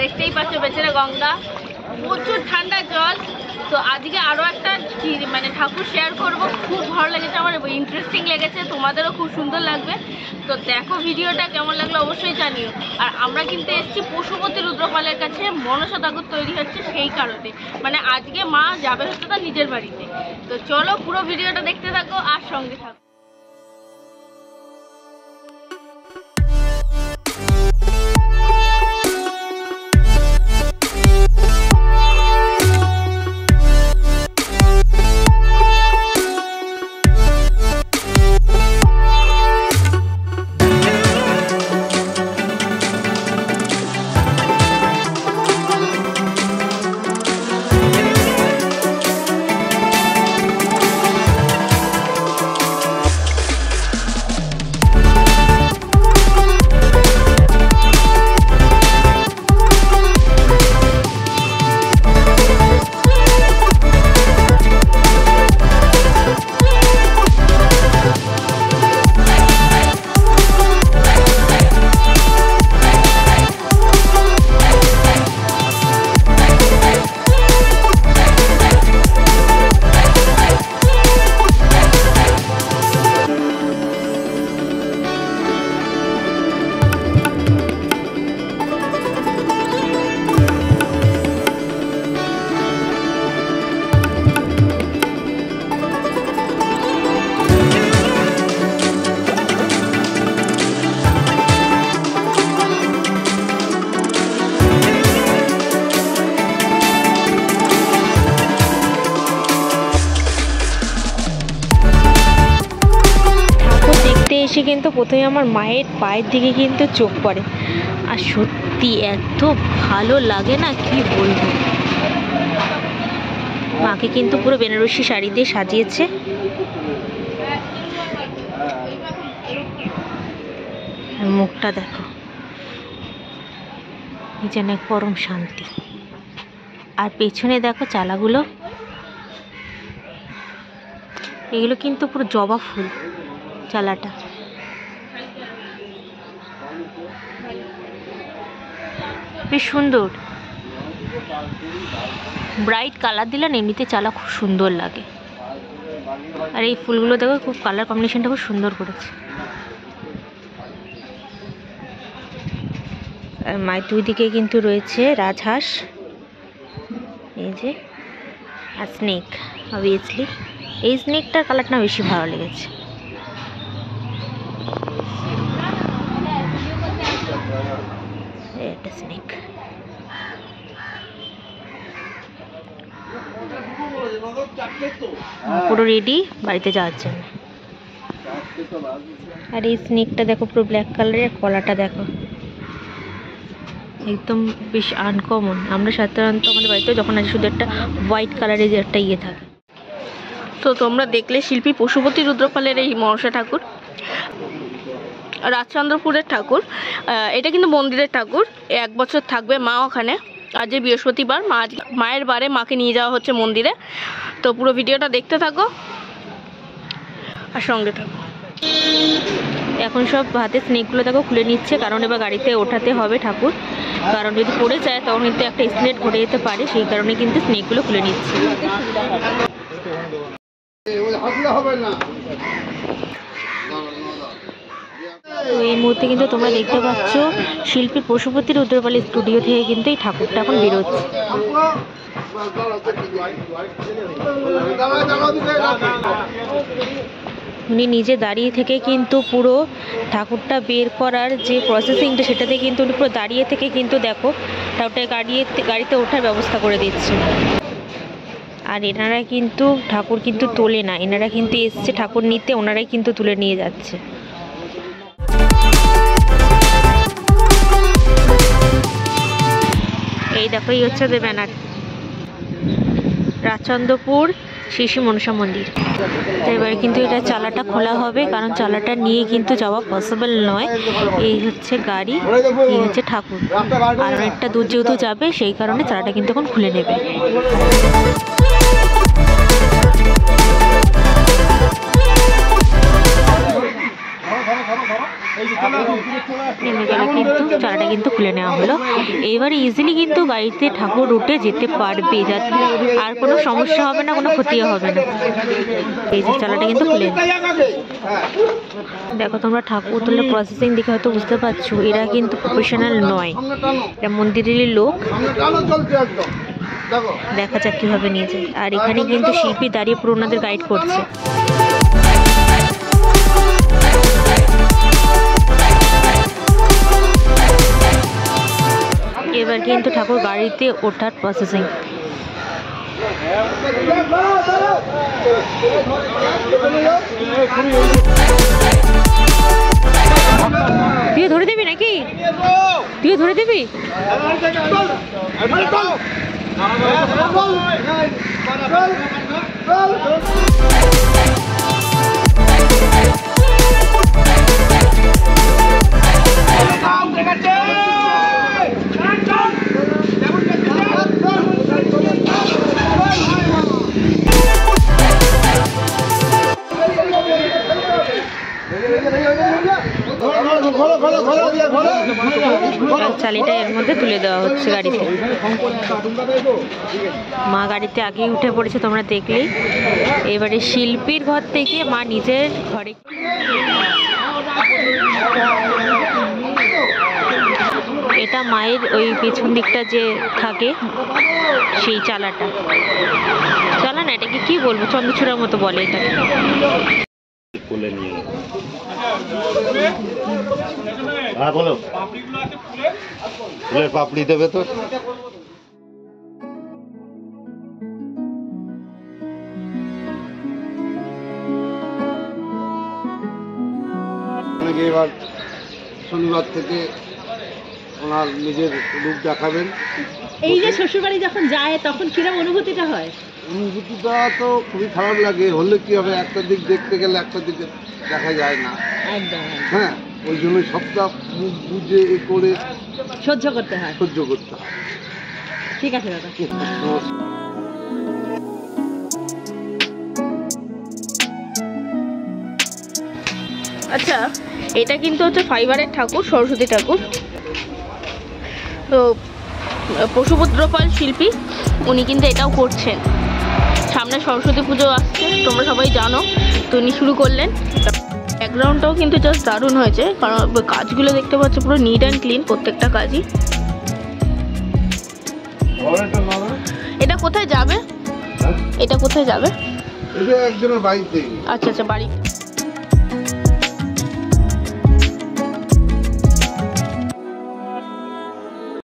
দেখতেই পাচ্ছ, পেছনে গঙ্গা। প্রচুর ঠান্ডা জল। তো আজকে আরও একটা মানে ঠাকুর শেয়ার করব। খুব ভালো লেগেছে আমার ইন্টারেস্টিং লেগেছে। তোমাদেরও খুব সুন্দর লাগবে। তো দেখো ভিডিওটা কেমন লাগল অবশ্যই জানিও। আর আমরা কিন্তু এসেছি পশুপতি রুদ্রপালের কাছে। মনসা ঠাকুর তৈরি হচ্ছে সেই কারণে। মানে আজকে মা যাবে হচ্ছে তার নিজের বাড়িতে। তো চলো পুরো ভিডিওটা দেখতে থাকো আর সঙ্গে থাকো। এসে কিন্তু প্রথমে আমার মায়ের পায়ের দিকে কিন্তু চোখ পড়ে। আর সত্যি এত ভালো লাগে না, কি বলব? মাকে কিন্তু পুরো বেনারসি শাড়ি দিয়ে সাজিয়েছে। মুখটা দেখো। যেন এক পরম শান্তি। আর পেছনে দেখো চালাগুলো। এগুলো কিন্তু পুরো জবা ফুল, চালাটা। বেশ সুন্দর। ব্রাইট কালার দিলে না এমনিতে চালা খুব সুন্দর লাগে। আর এই ফুলগুলো দেখো, খুব কালার কম্বিনেশনটা খুব সুন্দর করেছে। আর মায়ের দুই দিকে কিন্তু রয়েছে রাজহাঁস। এই যে, আর স্নেক অবভিয়াসলি এই স্নেকটার কালারটা বেশি ভালো লেগেছে। একটা স্নেক পুরো রেডি? বাড়িতে যাওয়ার জন্য। আর এই স্নেকটা দেখো পুরো ব্ল্যাক কালারের কলাটা দেখো। একদম বেশ আনকমন আমরা সাধারণত আমাদের বাড়িতে যখন আসি শুধু একটা হোয়াইট কালারের যে একটা ইয়ে থাকে। তো তোমরা দেখলে শিল্পী পশুপতি রুদ্রপালের এই মনসা ঠাকুর। রাজচন্দ্রপুরের ঠাকুর। এটা কিন্তু মন্দিরের ঠাকুর। এক বছর থাকবে মা ওখানে। আজ বৃহস্পতিবার মা মায়ের বারে মাকে নিয়ে যাওয়া হচ্ছে মন্দিরে। তো পুরো ভিডিওটা দেখতে থাকো। আর সঙ্গে থাকো। এখন সব হাতে স্নেকগুলো দেখো খুলে নিচ্ছে। কারণ এবার গাড়িতে ওঠাতে হবে ঠাকুর। কারণ যদি পড়ে যায়, তখন কিন্তু একটা স্নেট ঘটে যেতে পারে। সেই কারণে কিন্তু স্নেকগুলো খুলে নিচ্ছে। তো এই মুহূর্তে কিন্তু তোমরা দেখতে পাচ্ছ শিল্পী পশুপতি রুদ্রপালের স্টুডিও থেকে কিন্তু এই ঠাকুরটা এখন বেরোচ্ছে। উনি নিজে দাঁড়িয়ে থেকে কিন্তু পুরো ঠাকুরটা বের করার যে প্রসেসিংটা সেটাতে কিন্তু উনি পুরো দাঁড়িয়ে থেকে কিন্তু দেখো ঠাকুরটা গাড়িয়ে গাড়িতে ওঠার ব্যবস্থা করে দিচ্ছে। আর এনারা কিন্তু, ঠাকুর কিন্তু তোলে না। এনারা কিন্তু এসছে ঠাকুর নিতে, ওনারাই কিন্তু তুলে নিয়ে যাচ্ছে। এই দেখো, এই হচ্ছে যে ব্যানার রাজচন্দ্রপুর শিশু মনসা মন্দির। তো এবারে কিন্তু এটা চালাটা খোলা হবে, কারণ চালাটা নিয়ে কিন্তু যাওয়া পসিবল নয়। এই হচ্ছে গাড়ি, এই হচ্ছে ঠাকুর। আর অনেকটা দূর যেহেতু যাবে, সেই কারণে চালাটা কিন্তু এখন খুলে নেবে। নেমে গেলে কিন্তু চালাটা কিন্তু খুলে নেওয়া হলো। এবারে ইজিলি কিন্তু গাড়িতে ঠাকুর উঠে যেতে পারবে যাতে আর কোনো সমস্যা হবে না কোনো ক্ষতিও হবে না। এই যে চালাটা কিন্তু খুলে। দেখো তোমরা ঠাকুর তুলে প্রসেসিং দেখে হয়তো বুঝতে পারছ এরা কিন্তু প্রফেশনাল নয়। এরা মন্দিরেরই লোক। দেখা যাক কীভাবে নিয়ে যায়। আর এখানে কিন্তু শিল্পী দাঁড়িয়ে পুরো ওনাদের গাইড করছে। কিন্তু ঠাকুর গাড়িতে ওঠার প্রসেসিং তুই ধরে দিবি নাকি? তুই ধরে দিবি? আর চালিটা এর মধ্যে তুলে দেওয়া হচ্ছে গাড়িতে। মা গাড়িতে আগেই উঠে পড়েছে, তোমরা দেখলেই। এবারে শিল্পীর ঘর থেকে মা নিজের ঘরে এটা মায়ের ওই পেছন দিকটা যে থাকে, সেই চালাটা। চালা না, এটাকে কি বলব? চন্দ্রচূড়ার মতো বলে এটাকে। কোলে নিয়ে হ্যাঁ বলো। ফুলের পাপড়ি দেবে তো? এবার শনিবার থেকে ওনার নিজের রূপ দেখাবেন। এই যে শ্বশুরবাড়ি যখন যায় তখন কিরম অনুভূতিটা হয়? অনুভূতিটা তো খুবই খারাপ লাগে। হলে কি হবে? একটা দিক দেখতে গেলে একটা দিকে দেখা যায় না। একদম। হ্যাঁ ওই জন্য সবটা মুখ বুঝে এ করে সহ্য করতে হয়। সহ্য করতে হয়। ঠিক আছে দাদা। আচ্ছা এটা কিন্তু হচ্ছে ফাইবারের ঠাকুর সরস্বতী ঠাকুর। তো পশুপুত্রপাল শিল্পী উনি কিন্তু এটাও করছেন। সামনে সরস্বতী পুজো আসছে তোমরা সবাই জানো তো উনি শুরু করলেন ব্যাকগ্রাউন্ডটাও কিন্তু জাস্ট দারুণ হয়েছে কারণ কাজগুলো দেখতে পাচ্ছ পুরো নিট অ্যান্ড ক্লিন প্রত্যেকটা কাজই? এটা কোথায় যাবে হ্যাঁ? এটা কোথায় যাবে একজনের বাড়িতে আচ্ছা আচ্ছা বাড়ি